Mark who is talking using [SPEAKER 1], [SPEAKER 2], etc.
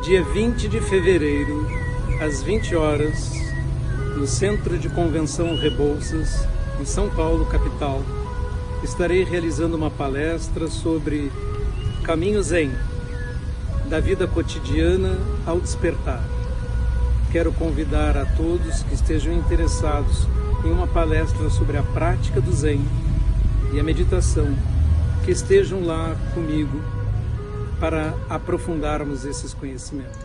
[SPEAKER 1] dia 20 de fevereiro, às 20 horas, no Centro de Convenção Rebouças, em São Paulo, capital, estarei realizando uma palestra sobre Caminho Zen, da vida cotidiana ao despertar. Quero convidar a todos que estejam interessados em uma palestra sobre a prática do Zen e a meditação, que estejam lá comigo para aprofundarmos esses conhecimentos.